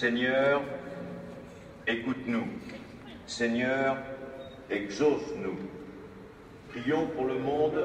Seigneur, écoute-nous. Seigneur, exauce-nous. Prions pour le monde.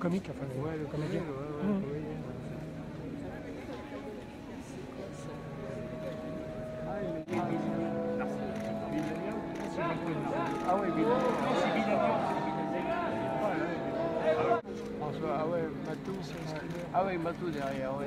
comique, enfin, ouais, le comédien. Ah oui, François, ah ouais, Matou, c'est Ah oui, Matou derrière, ouais.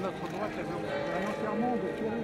Notre droite, il y avait un enterrement de Roland.